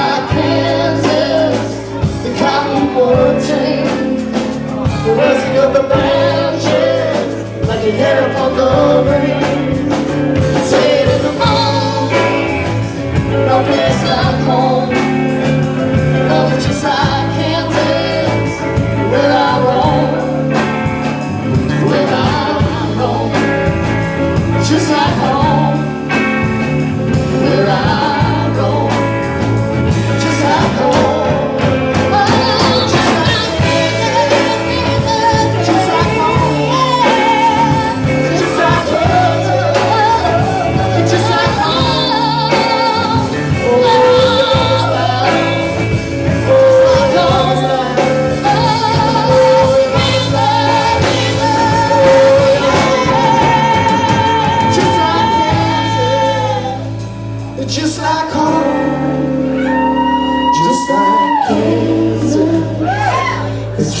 my Kansas, the cottonwood chain, the of the like the rain. It in the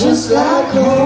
just like home.